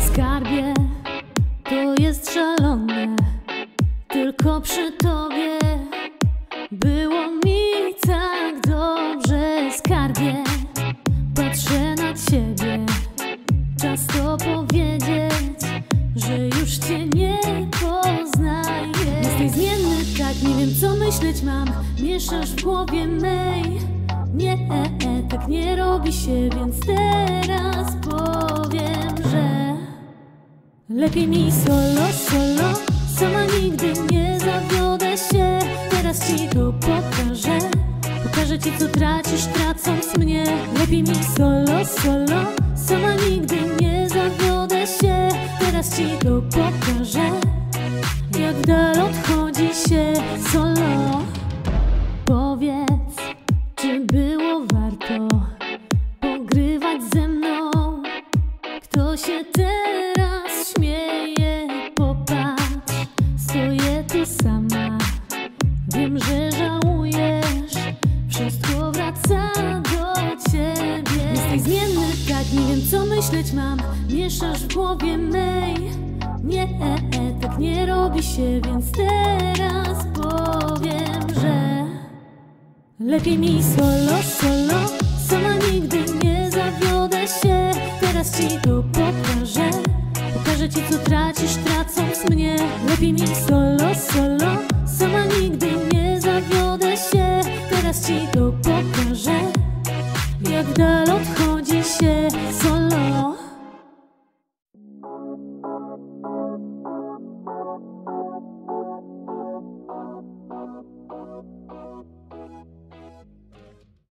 Skarbie, to jest szalone, tylko przy tobie było mi tak dobrze. Skarbie, patrzę na ciebie, czas to powiedzieć, myśleć mam, mieszasz w głowie mej. Nie, tak nie robi się, więc teraz powiem, że Lepiej mi solo, solo. Sama nigdy nie zawiodę się. Teraz ci to pokażę. Pokażę ci co tracisz tracąc mnie. Lepiej mi solo, solo. Sama nigdy nie zawiodę się. Teraz ci to pokażę. Jak dal odchodzi się solo czy było warto Pogrywać ze mną kto się teraz śmieje? Popatrz, stoję tu sama. Wiem, że żałujesz, wszystko wraca do ciebie. Jesteś zmienny, tak nie wiem co myśleć mam. Mieszasz w głowie mej. Nie, e, e, tak nie robi się, więc Lepiej mi solo, solo Sama nigdy nie zawiodę się. Teraz ci to pokażę. Pokażę ci co tracisz, tracąc mnie. Lepiej mi solo, solo